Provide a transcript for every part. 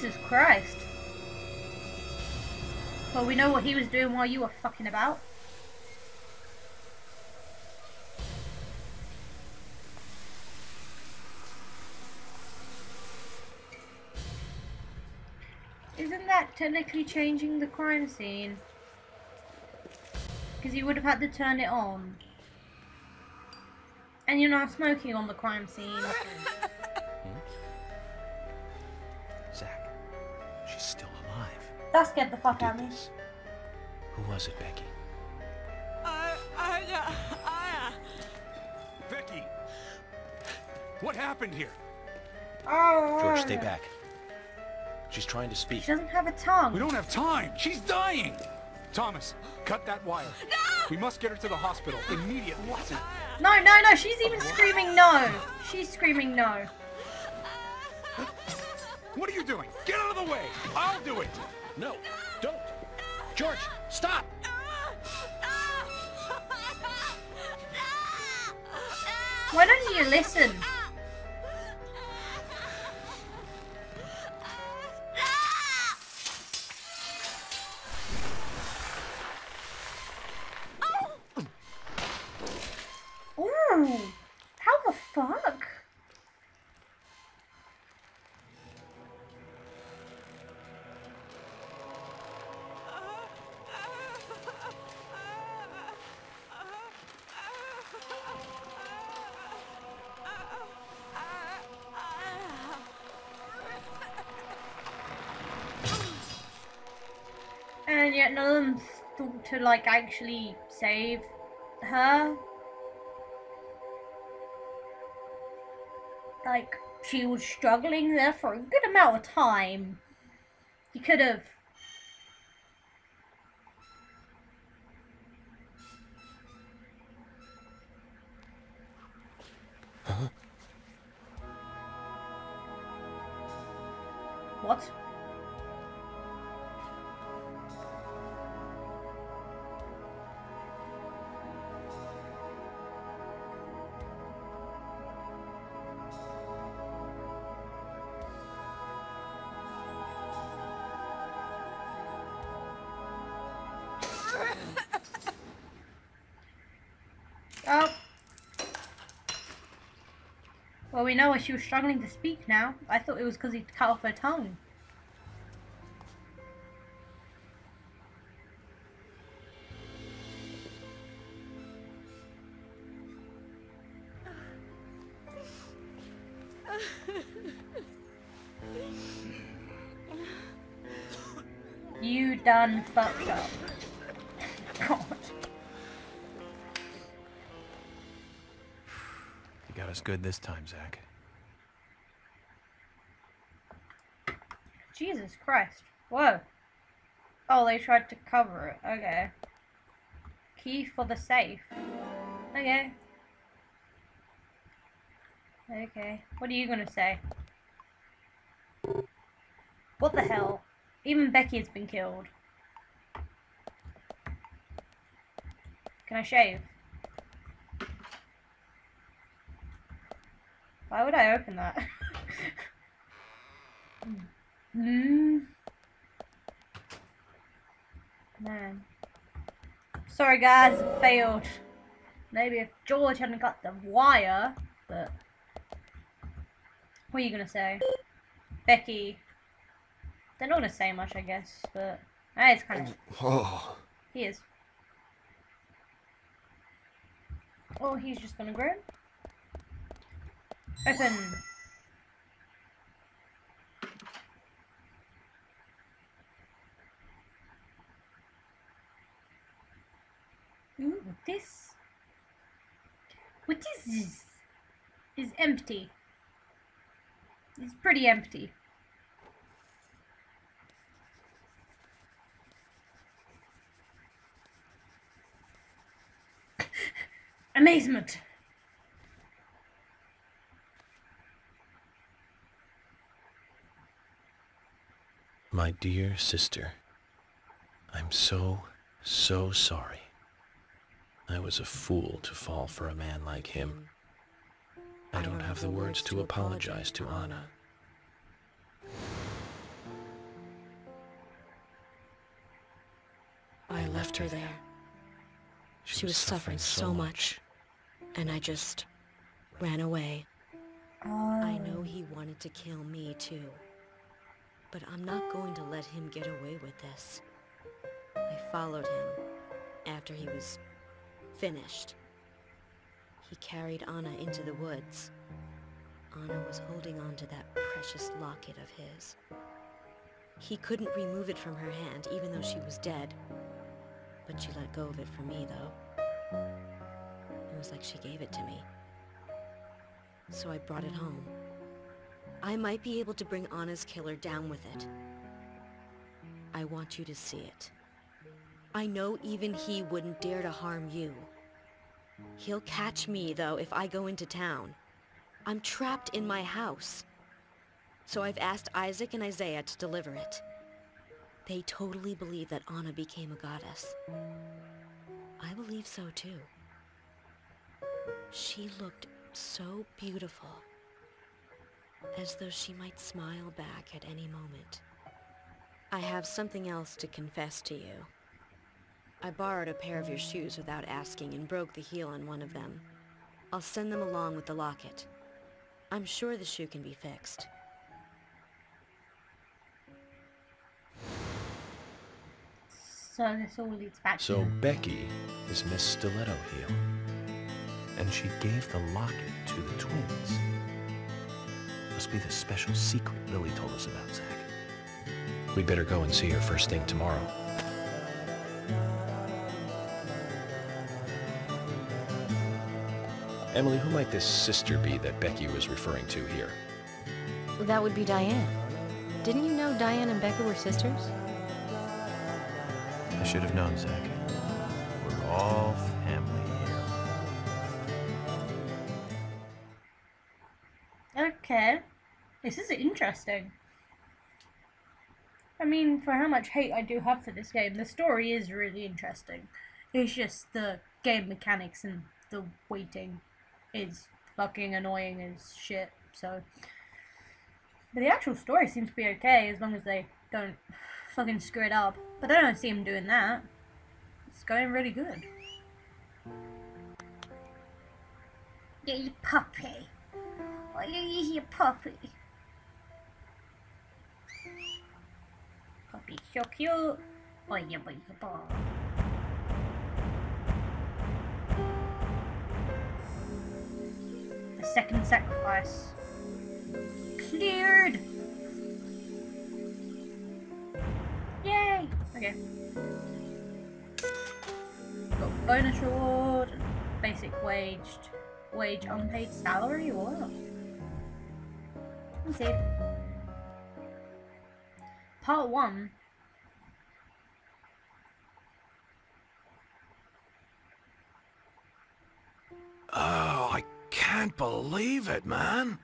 Jesus Christ. Well, we know what he was doing while you were fucking about. Isn't that technically changing the crime scene? Because you would have had to turn it on. And you're not smoking on the crime scene. That scared the fuck out of me. this? Who was it, Becky? I, I, uh, I, Becky! What happened here? Oh, George, stay back. She's trying to speak. She doesn't have a tongue. We don't have time! She's dying! Thomas, cut that wire. No! We must get her to the hospital immediately. Listen. No, no, no. She's even screaming no. She's screaming no. What are you doing? Get out of the way! I'll do it! No, don't. George, stop. Why don't you listen? Yet none of them thought to like actually save her. Like she was struggling there for a good amount of time. You could have. Well, we know why she was struggling to speak now. I thought it was because he cut off her tongue. You done fucked up. Us good this time, Zach. Jesus Christ. Whoa. Oh, they tried to cover it. Okay. Key for the safe. Okay. Okay. What are you gonna say? What the hell? Even Becky has been killed. Can I shave? Why would I open that? Hmm. Man. Sorry guys, it failed. Maybe if George hadn't cut the wire, but... What are you gonna say? Becky. They're not gonna say much, I guess, but... That is kind of... Oh. He is. Oh, he's just gonna grin. Open. Ooh, this. What is this? Is empty. It's pretty empty. Amazement. My dear sister, I'm so, so sorry. I was a fool to fall for a man like him. I don't have the words to apologize to Anna. I left her there. She was suffering so much, and I just ran away. I know he wanted to kill me too. But I'm not going to let him get away with this. I followed him after he was finished. He carried Anna into the woods. Anna was holding on to that precious locket of his. He couldn't remove it from her hand, even though she was dead. But she let go of it for me, though. It was like she gave it to me. So I brought it home. I might be able to bring Anna's killer down with it. I want you to see it. I know even he wouldn't dare to harm you. He'll catch me, though, if I go into town. I'm trapped in my house. So I've asked Isaac and Isaiah to deliver it. They totally believe that Anna became a goddess. I believe so, too. She looked so beautiful. As though she might smile back at any moment. I have something else to confess to you. I borrowed a pair of your shoes without asking and broke the heel on one of them. I'll send them along with the locket. I'm sure the shoe can be fixed. So this all leads back So Becky is Miss Stiletto Heel. And she gave the locket to the twins. Must be the special secret Lily told us about, Zach. We'd better go and see her first thing tomorrow. Emily, who might this sister be that Becky was referring to here? That would be Diane. Didn't you know Diane and Becca were sisters? I should have known, Zach. We're all family here. Okay. This is interesting. I mean, for how much hate I do have for this game, the story is really interesting. It's just the game mechanics and the waiting is fucking annoying as shit, so. But the actual story seems to be okay as long as they don't fucking screw it up. But I don't see them doing that. It's going really good. Yay, puppy. Oh, you here, puppy. Puppy, so cute. Oh, yeah, boy, boy. The second sacrifice. Cleared! Yay! Okay. Got bonus reward, basic waged, wage unpaid salary, what? Let's see. Part 1. Oh, I can't believe it, man.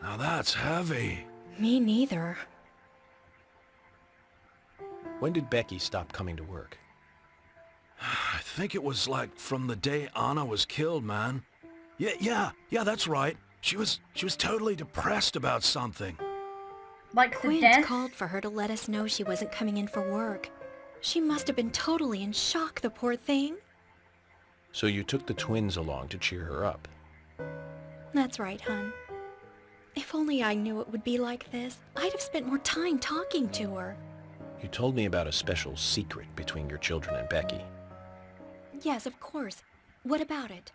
Now that's heavy. Me neither. When did Becky stop coming to work? I think it was like from the day Anna was killed, man. Yeah, yeah, yeah, that's right. She was, she was totally depressed about something. Like the Quint death? called for her to let us know she wasn't coming in for work. She must have been totally in shock, the poor thing. So you took the twins along to cheer her up. That's right, hun. If only I knew it would be like this, I'd have spent more time talking to her. You told me about a special secret between your children and Becky. Yes, of course. What about it?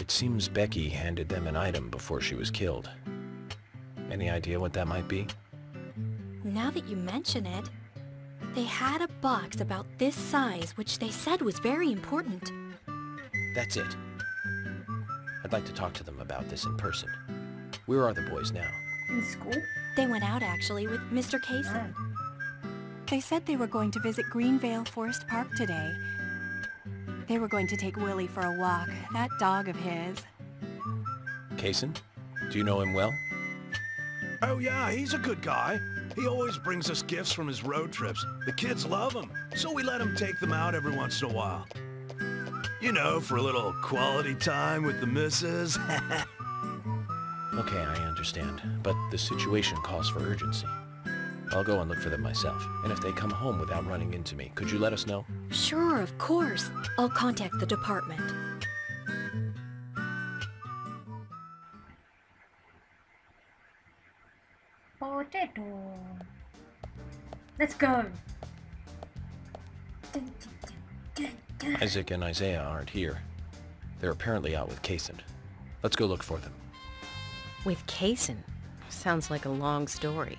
It seems Becky handed them an item before she was killed. Any idea what that might be? Now that you mention it, they had a box about this size which they said was very important. That's it. I'd like to talk to them about this in person. Where are the boys now? In school? They went out actually with Mr. Kaysen. They said they were going to visit Greenvale Forest Park today. They were going to take Willie for a walk, that dog of his. Kaysen? Do you know him well? Oh yeah, he's a good guy. He always brings us gifts from his road trips. The kids love him, so we let him take them out every once in a while. You know, for a little quality time with the missus. Okay, I understand, but the situation calls for urgency. I'll go and look for them myself. And if they come home without running into me, could you let us know? Sure, of course. I'll contact the department. Potato. Let's go. Isaac and Isaiah aren't here. They're apparently out with Kaysen. Let's go look for them. With Kaysen? Sounds like a long story.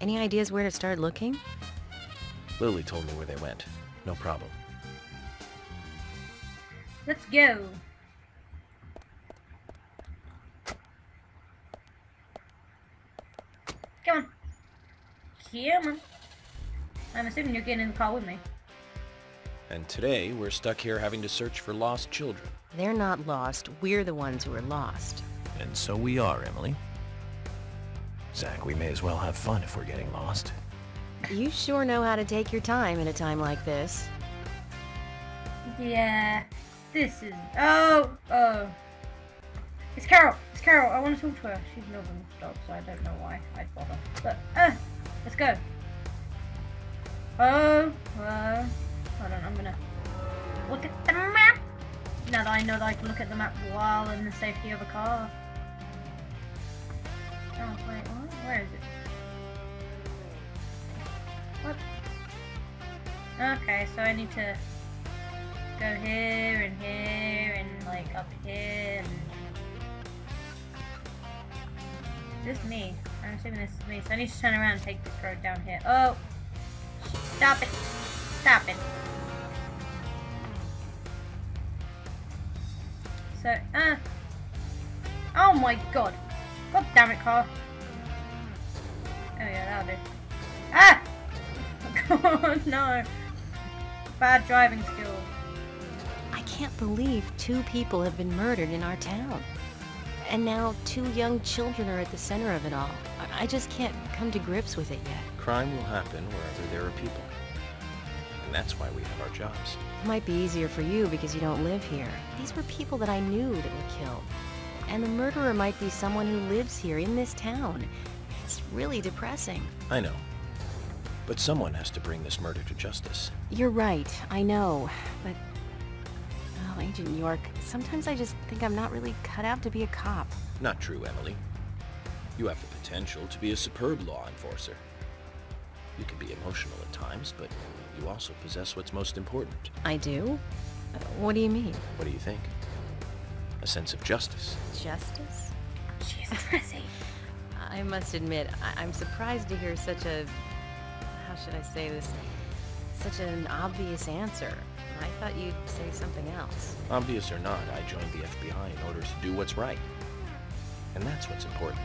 Any ideas where to start looking? Lily told me where they went. No problem. Let's go. Come on. Come on. I'm assuming you're getting in the car with me. And today, we're stuck here having to search for lost children. They're not lost. We're the ones who are lost. And so we are, Emily. Zach, we may as well have fun if we're getting lost. You sure know how to take your time in a time like this. Yeah. This is... Oh! Oh. It's Carol! It's Carol! I want to talk to her. She's not going to stop, so I don't know why I'd bother. But, uh, let's go. Oh, uh, hold on, I'm gonna look at the map. Now that I know that I can look at the map while in the safety of a car. Oh, wait, what? Where is it? What? Okay, so I need to go here and here and like up here and... Is this me? I'm assuming this is me, so I need to turn around and take this road down here. Oh! Stop it! Stop it! So, uh... Oh my god! God damn it, car! Oh yeah, that'll do. Ah! God, no! Bad driving skills. I can't believe two people have been murdered in our town. And now two young children are at the center of it all. I, I just can't come to grips with it yet. Crime will happen wherever there are people. And that's why we have our jobs. It might be easier for you because you don't live here. These were people that I knew that were killed. And the murderer might be someone who lives here in this town. It's really depressing. I know. But someone has to bring this murder to justice. You're right, I know. But, oh, Agent York, sometimes I just think I'm not really cut out to be a cop. Not true, Emily. You have the potential to be a superb law enforcer. You can be emotional at times, but you also possess what's most important. I do? Uh, What do you mean? What do you think? A sense of justice. Justice? She's crazy. I must admit, I- I'm surprised to hear such a... How should I say this? Such an obvious answer. I thought you'd say something else. Obvious or not, I joined the FBI in order to do what's right. And that's what's important.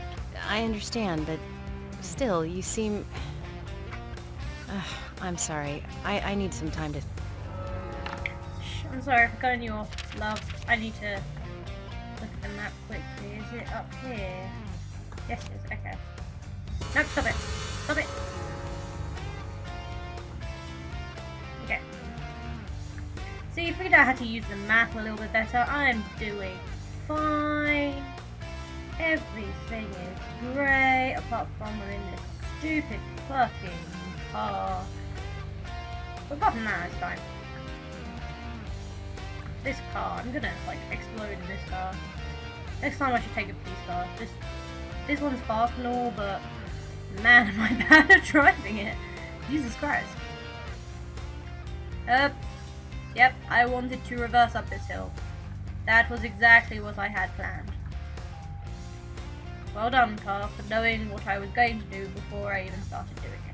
I understand, but still, you seem... Ugh, I'm sorry. I, I need some time to... Shh, I'm sorry I've cutting you off, love. I need to look at the map quickly. Is it up here? Yes, it is. Okay. Nope, stop it. Stop it. Okay. So you figured out how to use the map a little bit better. I'm doing fine. Everything is great, apart from we're in this stupid fucking car. Apart from that, it's fine. This car, I'm gonna like explode in this car. Next time I should take a police car. This this one's fast and all, but man am I bad at driving it. Jesus Christ. Uh, yep, I wanted to reverse up this hill. That was exactly what I had planned. Well done, car, for knowing what I was going to do before I even started doing it.